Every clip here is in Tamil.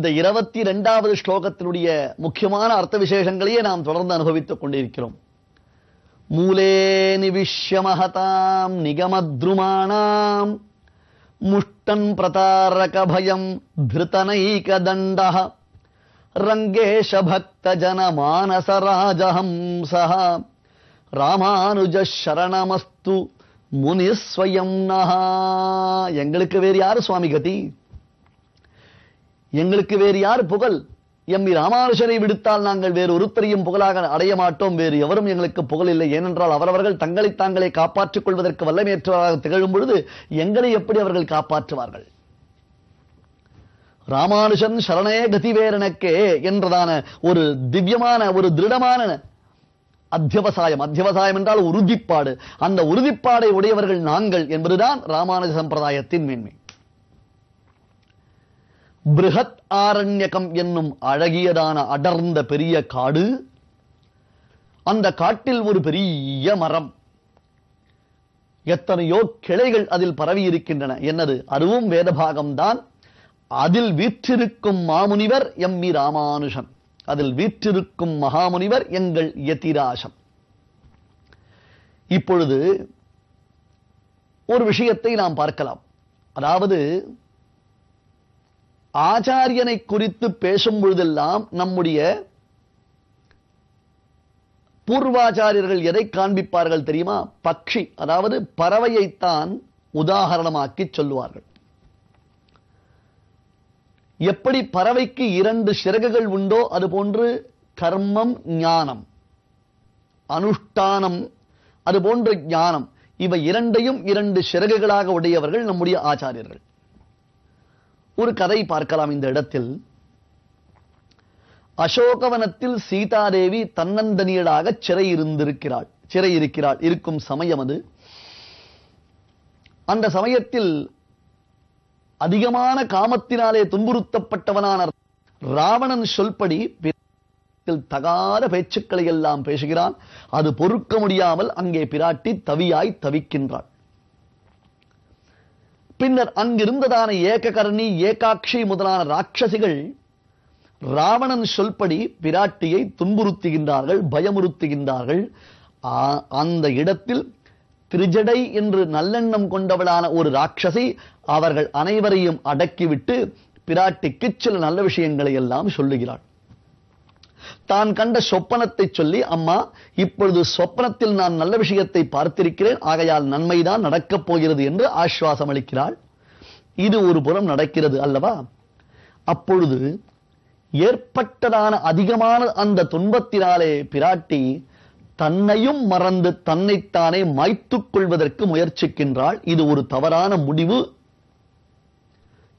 இந்த இருபத்தி இரண்டாவது ஸ்லோகத்தினுடைய முக்கியமான அர்த்த விசேஷங்களையே நாம் தொடர்ந்து அனுபவித்துக் கொண்டிருக்கிறோம். மூலே நிவிஷ்ய மகதாம் நிகமத்ருமாணாம் முஷ்டன் பிரதாரக பயம் திருத்தனைக தண்ட ரங்கேஷ பக்த ஜன மானச ராஜஹம்ச ராமானுஜ சரணமஸ்து முனிஸ்வயம் நஹா எங்களுக்கு வேறு யாரு சுவாமி கதி எங்களுக்கு வேறு யார் புகழ்? எம்மி ராமானுஷனை விடுத்தால் நாங்கள் வேறு ஒருத்தரையும் புகழாக அடைய மாட்டோம். வேறு எவரும் எங்களுக்கு புகழ் இல்லை. ஏனென்றால் அவரவர்கள் தங்களை தாங்களே காப்பாற்றிக் கொள்வதற்கு வல்லமேற்றவராக திகழும் பொழுது எங்களை எப்படி அவர்கள் காப்பாற்றுவார்கள்? ராமானுஜன் சரணே கதிவேரனக்கே என்றதான ஒரு திவ்யமான ஒரு திருடமான அத்தியவசாயம். அத்தியவசாயம் என்றால் உறுதிப்பாடு. அந்த உறுதிப்பாடை உடையவர்கள் நாங்கள் என்பதுதான் ராமானுஜ சம்பிரதாயத்தின் மேன்மை. பிருகத் ஆரண்யகம் என்னும் அழகியதான அடர்ந்த பெரிய காடு. அந்த காட்டில் ஒரு பெரிய மரம். எத்தனையோ கிளைகள் அதில் பரவி இருக்கின்றன. என்னது? அதுவும் வேதபாகம்தான். அதில் வீற்றிருக்கும் மாமுனிவர் எம்மி ராமானுஷன் அதில் வீற்றிருக்கும் மகாமுனிவர் எங்கள் யதிராசம். இப்பொழுது ஒரு விஷயத்தை நாம் பார்க்கலாம். அதாவது ஆச்சாரியனை குறித்து பேசும் பொழுதெல்லாம் நம்முடைய பூர்வாச்சாரியர்கள் எதை காண்பிப்பார்கள் தெரியுமா? பக்ஷி அதாவது பறவையைத்தான் உதாகரணமாக்கி சொல்லுவார்கள். எப்படி பறவைக்கு இரண்டு சிறகுகள் உண்டோ அதுபோன்று கர்மம் ஞானம். அனுஷ்டானம் அதுபோன்ற ஞானம். இவை இரண்டையும் இரண்டு சிறகுகளாக உடையவர்கள் நம்முடைய ஆச்சாரியர்கள். ஒரு கதை பார்க்கலாம் இந்த இடத்தில். அசோகவனத்தில் சீதாதேவி தன்னந்தனியடாக சிறை இருந்திருக்கிறாள் சிறை இருக்கிறாள் இருக்கும் சமயம் அது. அந்த சமயத்தில் அதிகமான காமத்தினாலே துன்புறுத்தப்பட்டவனான ராவணன் சொல்படி தகாத பேச்சுக்களை எல்லாம் பேசுகிறான். அது பொறுக்க முடியாமல் அங்கே பிராட்டி தவியாய் தவிக்கின்றாள். பின்னர் அங்கிருந்ததான ஏககரணி ஏகாட்சி முதலான ராட்சசிகள் ராவணன் சொல்படி பிராட்டியை துன்புறுத்துகின்றார்கள் பயமுறுத்துகின்றார்கள். அந்த இடத்தில் திரிஜடை என்று நல்லெண்ணம் கொண்டவளான ஒரு ராட்சசி அவர்கள் அனைவரையும் அடக்கிவிட்டு பிராட்டிக்கு சில நல்ல விஷயங்களை எல்லாம் சொல்லுகிறாள். தான் கண்ட சொப்பனத்தை சொல்லி அம்மா இப்பொழுது சொப்பனத்தில் நான் நல்ல விஷயத்தை பார்த்திருக்கிறேன். ஆகையால் நன்மைதான் நடக்கப் போகிறது என்று ஆஸ்வாசம் அளிக்கிறாள். இது ஒரு புறம் நடக்கிறது அல்லவா? அப்பொழுது ஏற்பட்டதான அதிகமான அந்த துன்பத்தினாலே பிராட்டி தன்னையும் மறந்து தன்னைத்தானே மாய்த்துக் கொள்வதற்கு முயற்சிக்கின்றாள். இது ஒரு தவறான முடிவு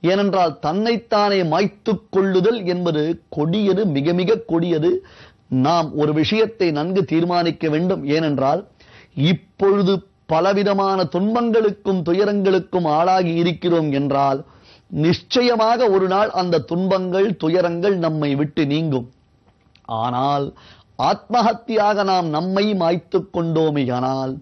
ஏனென்றால் தன்னைத்தானே மாய்த்துக் கொள்ளுதல் என்பது கொடியது மிக மிக கொடியது. நாம் ஒரு விஷயத்தை நன்கு தீர்மானிக்க வேண்டும். ஏனென்றால் இப்பொழுது பலவிதமான துன்பங்களுக்கும் துயரங்களுக்கும் ஆளாகி இருக்கிறோம் என்றால் நிச்சயமாக ஒரு நாள் அந்த துன்பங்கள் துயரங்கள் நம்மை விட்டு நீங்கும். ஆனால் ஆத்மஹத்தியாக நாம் நம்மை மாய்த்துக் கொண்டோமேயானால்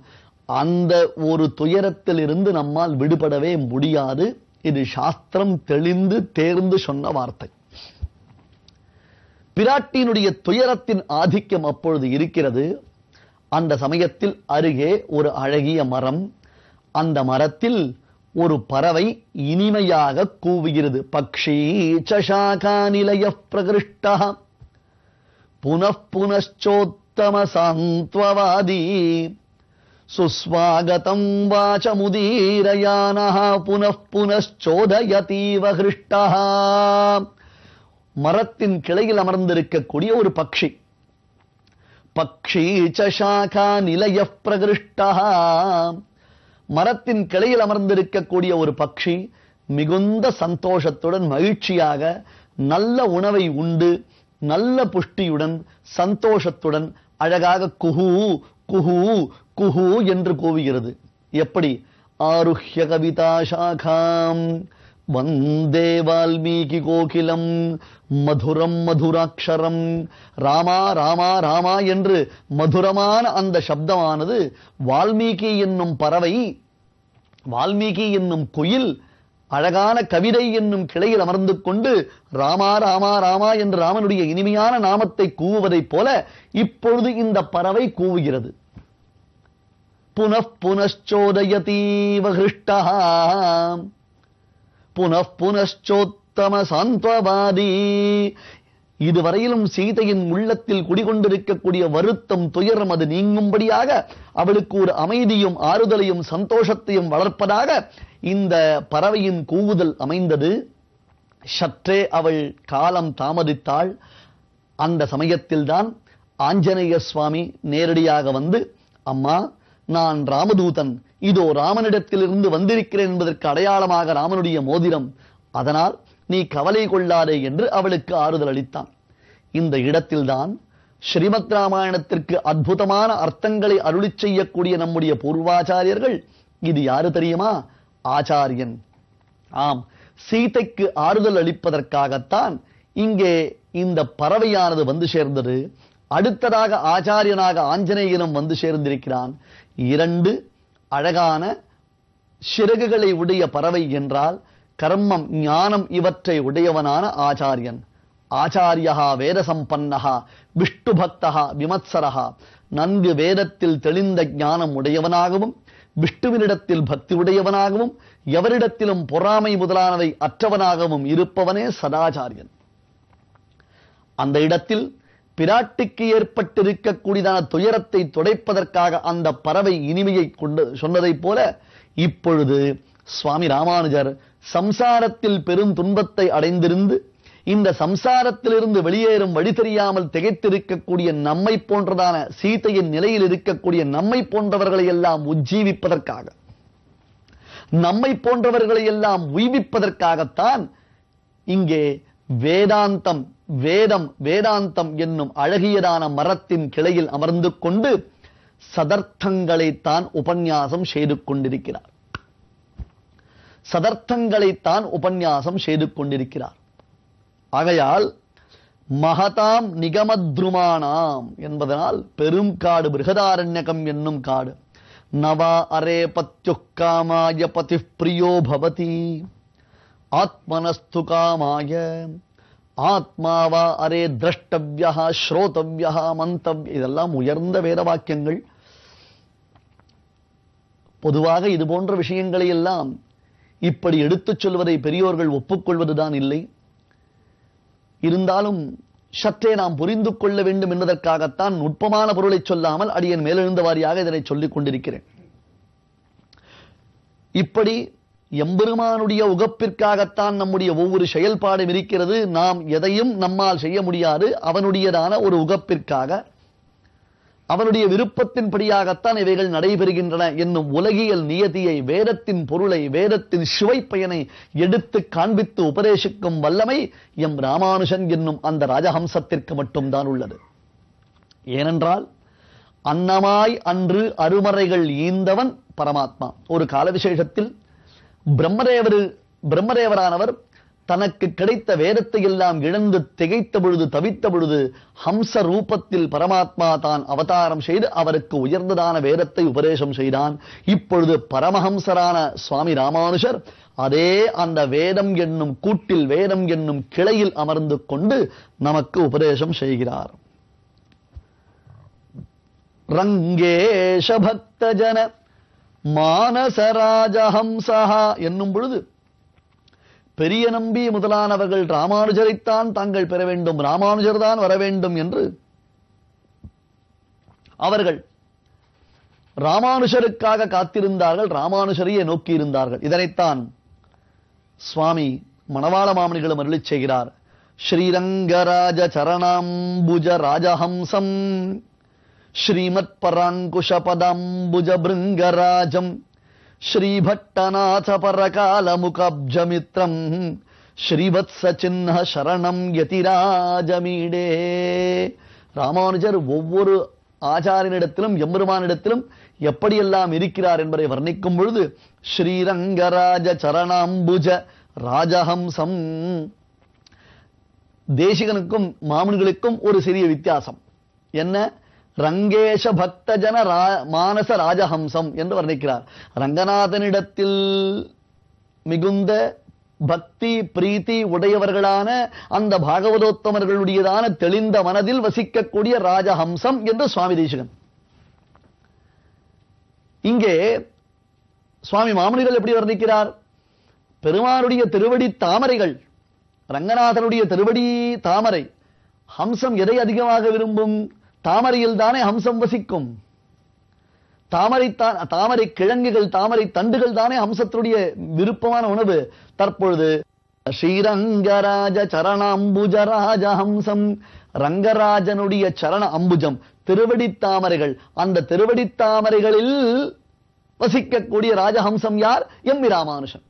அந்த ஒரு துயரத்திலிருந்து நம்மால் விடுபடவே முடியாது. இது சாஸ்திரம் தெளிந்து தேர்ந்து சொன்ன வார்த்தை. பிராட்டியினுடைய துயரத்தின் ஆதிக்கம் அப்பொழுது இருக்கிறது. அந்த சமயத்தில் அருகே ஒரு அழகிய மரம் அந்த மரத்தில் ஒரு பறவை இனிமையாக கூவுகிறது. பக்ஷி சசாகா நிலைய பிரகிருஷ்டா. புனப்புனச்சோத்தம சாந்த்வவாதி सुस्वागतम् वाचमुदीरयानः पुनः पुनश्चोदयतीव हृष्टः மரத்தின் கிளையில் அமர்ந்திருக்கக்கூடிய ஒரு பக்ஷி பக்ஷி சாகா நிலைய பிரகிருஷ்டா மரத்தின் கிளையில் அமர்ந்திருக்கக்கூடிய ஒரு பக்ஷி மிகுந்த சந்தோஷத்துடன் மகிழ்ச்சியாக நல்ல உணவை உண்டு நல்ல புஷ்டியுடன் சந்தோஷத்துடன் அழகாக குஹு குஹு குஹு என்று கூவுகிறது. எப்படி? ஆருஹ்ய கவிதா சாகாம். வந்தே வால்மீகி கோகிலம். மதுரம் மதுராட்சரம் ராமா ராமா ராமா என்று மதுரமான அந்த சப்தமானது வால்மீகி என்னும் பறவை வால்மீகி என்னும் குயில் அழகான கவிதை என்னும் கிளையில் அமர்ந்து கொண்டு ராமா ராமா ராமா என்று ராமனுடைய இனிமையான நாமத்தை கூவுவதைப் போல இப்பொழுது இந்த பறவை கூவுகிறது. புனః புனச்சோதயதீவ ஹிருஷ்டா புனః புனச்சோத்தம சாந்தவாதி இதுவரையிலும் சீதையின் உள்ளத்தில் குடிகொண்டிருக்கக்கூடிய வருத்தம் துயரம் அது நீங்கும்படியாக அவளுக்கு ஒரு அமைதியும் ஆறுதலையும் சந்தோஷத்தையும் வளர்ப்பதாக இந்த பறவையின் கூவுதல் அமைந்தது. சற்றே அவள் காலம் தாமதித்தாள். அந்த சமயத்தில்தான் ஆஞ்சநேய சுவாமி நேரடியாக வந்து அம்மா நான் ராமதூதன் இதோ ராமனிடத்திலிருந்து வந்திருக்கிறேன் என்பதற்கு அடையாளமாக ராமனுடைய மோதிரம். அதனால் நீ கவலை கொள்ளாதே என்று அவளுக்கு ஆறுதல் அளித்தான். இந்த இடத்தில்தான் ஸ்ரீமத் ராமாயணத்திற்கு அற்புதமான அர்த்தங்களை அருளிச் செய்யக்கூடிய நம்முடைய பூர்வாச்சாரியர்கள் இது யாரு தெரியுமா? ஆச்சாரியன். ஆம் சீதைக்கு ஆறுதல் அளிப்பதற்காகத்தான் இங்கே இந்த பறவையானது வந்து சேர்ந்தது. அடுத்ததாக ஆச்சாரியனாக ஆஞ்சநேயனும் வந்து சேர்ந்திருக்கிறான். இரண்டு அழகான சிறகுகளை உடைய பறவை என்றால் கர்மம் ஞானம் இவற்றை உடையவனான ஆச்சாரியன். ஆச்சாரியா வேத சம்பன்னகா விஷ்ணு பக்தகா விமத்சரகா நன்கு வேதத்தில் தெளிந்த ஞானம் உடையவனாகவும் விஷ்ணுவினிடத்தில் பக்தி உடையவனாகவும் எவரிடத்திலும் பொறாமை முதலானவை அற்றவனாகவும் இருப்பவனே சதாச்சாரியன். அந்த இடத்தில் பிராட்டிக்கு ஏற்பட்டிருக்கக்கூடியதான துயரத்தை துடைப்பதற்காக அந்த பறவை இனிமையை கொண்டு சொன்னதைப் போல இப்பொழுது சுவாமி ராமானுஜர் சம்சாரத்தில் பெரும் துன்பத்தை அடைந்திருந்து இந்த சம்சாரத்திலிருந்து வெளியேறும் வழி தெரியாமல் திகைத்திருக்கக்கூடிய நம்மை போன்றதான சீதையின் நிலையில் இருக்கக்கூடிய நம்மை போன்றவர்களை எல்லாம் உஜ்ஜீவிப்பதற்காக நம்மை போன்றவர்களை எல்லாம் உய்விப்பதற்காகத்தான் இங்கே வேதாந்தம் வேதம் வேதாந்தம் என்னும் அழகியதான மரத்தின் கிளையில் அமர்ந்து கொண்டு சதர்த்தங்களைத்தான் உபன்யாசம் செய்து கொண்டிருக்கிறார். சதர்த்தங்களைத்தான் உபன்யாசம் செய்து கொண்டிருக்கிறார். ஆகையால் மகதாம் நிகமத்ருமானாம் என்பதனால் பெரும் காடு பிருகதாரண்யகம் என்னும் காடு. நவா அரே பத்யுக்காமாய பதி பிரியோ பவதி. ஆத்மனஸ்து காமாய. ஆத்மாவா அரே திரஷ்டவியா ஸ்ரோதவியா மந்தவ்ய. இதெல்லாம் உயர்ந்த வேத வாக்கியங்கள் பொதுவாக இது போன்ற விஷயங்களை எல்லாம் இப்படி எடுத்துச் சொல்வதை பெரியோர்கள் ஒப்புக்கொள்வதுதான் இல்லை. இருந்தாலும் சற்றே நாம் புரிந்து கொள்ள வேண்டும் என்பதற்காகத்தான் நுட்பமான பொருளை சொல்லாமல் அடியன் மேலெழுந்த வாரியாக இதனை சொல்லிக் கொண்டிருக்கிறேன். இப்படி எம்பெருமானுடைய உகப்பிற்காகத்தான் நம்முடைய ஒவ்வொரு செயல்பாடும் இருக்கிறது. நாம் எதையும் நம்மால் செய்ய முடியாது. அவனுடையதான ஒரு உகப்பிற்காக அவனுடைய விருப்பத்தின்படியாகத்தான் இவைகள் நடைபெறுகின்றன என்னும் உலகியல் நியதியை வேதத்தின் பொருளை வேதத்தின் சுவைப்பயனை பயனை எடுத்து காண்பித்து உபதேசிக்கும் வல்லமை எம் ராமானுஜன் என்னும் அந்த ராஜஹம்சத்திற்கு மட்டும்தான் உள்ளது. ஏனென்றால் அன்னமாய் அன்று அருமறைகள் ஈந்தவன் பரமாத்மா. ஒரு கால விசேஷத்தில் பிரம்மதேவர் பிரம்மதேவரானவர் தனக்கு கிடைத்த வேதத்தை எல்லாம் இழந்து திகைத்த பொழுது தவித்த பொழுது ஹம்ச ரூபத்தில் பரமாத்மா தான் அவதாரம் செய்து அவருக்கு உயர்ந்ததான வேதத்தை உபதேசம் செய்தான். இப்பொழுது பரமஹம்சரான சுவாமி ராமானுஷர் அதே அந்த வேதம் என்னும் கூட்டில் வேதம் என்னும் கிளையில் அமர்ந்து கொண்டு நமக்கு உபதேசம் செய்கிறார். ரங்கேஷ பக்தஜன மானசராஜஹம்சா என்னும் பொழுது பெரிய நம்பி முதலானவர்கள் ராமானுஜரைத்தான் தாங்கள் பெற வேண்டும் ராமானுஜர் தான் வர வேண்டும் என்று அவர்கள் ராமானுஷருக்காக காத்திருந்தார்கள் ராமானுஷரையே நோக்கி இருந்தார்கள் இதனைத்தான் சுவாமி மணவாள மாமணிகளும் அருளிச் செய்கிறார். ஸ்ரீரங்கராஜ சரணாம்புஜ ராஜஹம்சம். ஸ்ரீமத் பராங்குஷபதம்புஜபிருங்கராஜம் பதாம்புஜ பிருங்கராஜம் பரகாலமுகப்ஜமித்ரம் ஸ்ரீவத்ச சின்ன சரணம் யதிராஜமீடே. ராமானுஜர் ஒவ்வொரு ஆச்சாரியனிடத்திலும் எம்பெருமானிடத்திலும் எப்படியெல்லாம் இருக்கிறார் என்பதை வர்ணிக்கும் பொழுது ஸ்ரீரங்கராஜ சரணாம்புஜ ராஜஹம்சம். தேசிகனுக்கும் மாமன்களுக்கும் ஒரு சிறிய வித்தியாசம். என்ன? ரங்கேஷ பக்தஜன ரா- மானச ராஜஹம்சம் என்று வர்ணிக்கிறார். ரங்கநாதனிடத்தில் மிகுந்த பக்தி பிரீத்தி உடையவர்களான அந்த பாகவதோத்தமர்களுடையதான தெளிந்த மனதில் வசிக்கக்கூடிய ராஜஹம்சம் என்று சுவாமி தேசிகன் இங்கே சுவாமி மாமுனிகள் எப்படி வர்ணிக்கிறார்? பெருமானுடைய திருவடி தாமரைகள் ரங்கநாதனுடைய திருவடி தாமரை ஹம்சம் எதை அதிகமாக விரும்பும்? தாமரையில் தானே ஹம்சம் வசிக்கும். தாமரை தாமரை கிழங்குகள் தாமரை தண்டுகள் தானே ஹம்சத்துடைய விருப்பமான உணவு. தற்பொழுது ஸ்ரீரங்கராஜ சரணாம்புஜ ராஜ ஹம்சம் ரங்கராஜனுடைய சரண அம்புஜம் திருவடி தாமரைகள். அந்த திருவடி தாமரைகளில் வசிக்கக்கூடிய ராஜஹம்சம் யார்? எம் ராமானுஷன்.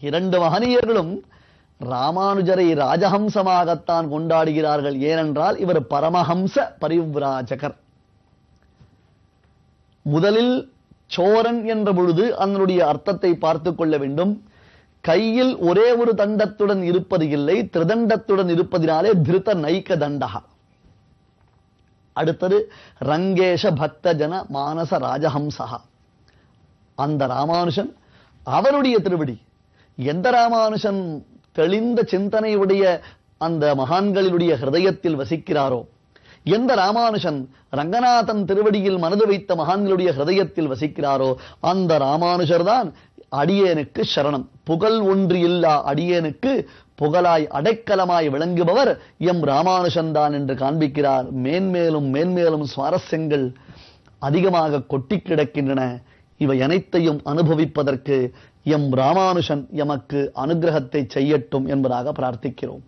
இரண்டு மகனியர்களும் ராமானுஜரை ராஜஹம்சமாகத்தான் கொண்டாடுகிறார்கள். ஏனென்றால் இவர் பரமஹம்ச பரிவ்ராஜகர். முதலில் சோரன் என்ற பொழுது அதனுடைய அர்த்தத்தை பார்த்துக் கொள்ள வேண்டும். கையில் ஒரே ஒரு தண்டத்துடன் இருப்பது இல்லை திருதண்டத்துடன் இருப்பதினாலே திருத்த நைக்க தண்டகா. அடுத்தது ரங்கேஷ பக்த ஜன மானச ராஜஹம்சகா அந்த ராமானுஷன் அவருடைய திருவடி. எந்த ராமானுஷன் தெளிந்த சிந்தனையுடைய அந்த மகான்களினுடைய ஹிருதயத்தில் வசிக்கிறாரோ? எந்த ராமானுஷன் ரங்கநாதன் திருவடியில் மனது வைத்த மகான்களுடைய ஹிருதயத்தில் வசிக்கிறாரோ? அந்த ராமானுஷர் தான் அடியேனுக்கு சரணம். புகழ் ஒன்று இல்லா அடியேனுக்கு புகழாய் அடைக்கலமாய் விளங்குபவர் எம் ராமானுஷன் தான் என்று காண்பிக்கிறார். மேன்மேலும் மேன்மேலும் சுவாரஸ்யங்கள் அதிகமாக கொட்டி கிடக்கின்றன. இவை அனைத்தையும் அனுபவிப்பதற்கு எம் ராமானுஷன் எமக்கு அனுகிரகத்தை செய்யட்டும் என்பதாக பிரார்த்திக்கிறோம்.